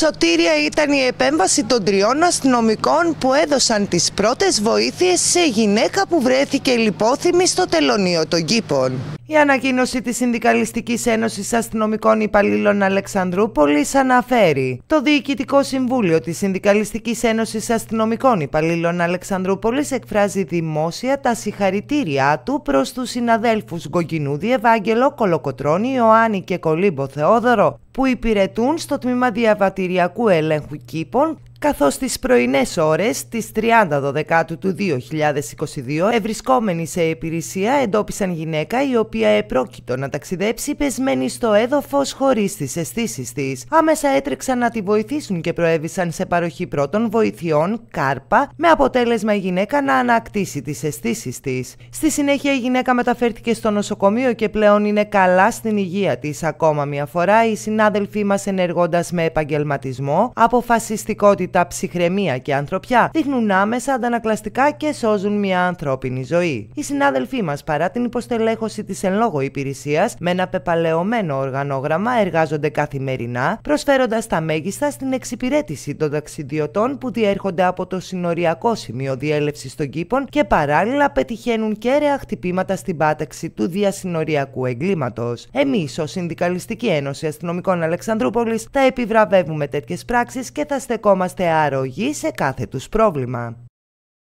Σωτήρια ήταν η επέμβαση των τριών αστυνομικών που έδωσαν τις πρώτες βοήθειες σε γυναίκα που βρέθηκε λιπόθυμη στο τελωνίο των κήπων. Η ανακοίνωση της Συνδικαλιστικής Ένωσης Αστυνομικών Υπαλλήλων Αλεξανδρούπολης αναφέρει «Το Διοικητικό Συμβούλιο της Συνδικαλιστικής Ένωσης Αστυνομικών Υπαλλήλων Αλεξανδρούπολης εκφράζει δημόσια τα συγχαρητήριά του προς τους συναδέλφους Γκογκινούδη, Ευάγγελο, Κολοκοτρώνη, Ιωάννη και Κολύμπο Θεόδωρο που υπηρετούν στο τμήμα διαβατηριακού ελέγχου κήπων καθώς τις πρωινές ώρες της 30 Δεκάτου του 2022 ευρισκόμενοι σε υπηρεσία εντόπισαν γυναίκα η οποία επρόκειτο να ταξιδέψει πεσμένη στο έδαφος χωρίς τις αισθήσεις της. Άμεσα έτρεξαν να τη βοηθήσουν και προέβησαν σε παροχή πρώτων βοηθειών, κάρπα, με αποτέλεσμα η γυναίκα να ανακτήσει τις αισθήσεις της. Στη συνέχεια η γυναίκα μεταφέρθηκε στο νοσοκομείο και πλέον είναι καλά στην υγεία της. Ακόμα μια φορά οι συνάδελφοί μας ενεργώντας με επαγγελματισμό, αποφασιστικότητα τα ψυχραιμία και ανθρωπιά δείχνουν άμεσα αντανακλαστικά και σώζουν μια ανθρώπινη ζωή. Οι συνάδελφοί μας, παρά την υποστελέχωση της εν λόγω υπηρεσίας, με ένα πεπαλαιωμένο οργανόγραμμα εργάζονται καθημερινά, προσφέροντας τα μέγιστα στην εξυπηρέτηση των ταξιδιωτών που διέρχονται από το συνοριακό σημείο διέλευσης των κήπων και παράλληλα πετυχαίνουν κέραια χτυπήματα στην πάταξη του διασυνοριακού εγκλήματος. Εμείς, ως Συνδικαλιστική Ένωση Αστυνομικών Αλεξανδρούπολης, θα επιβραβεύουμε τέτοιες πράξεις και θα στεκόμαστε είμαστε αρρωγοί σε κάθε τους πρόβλημα.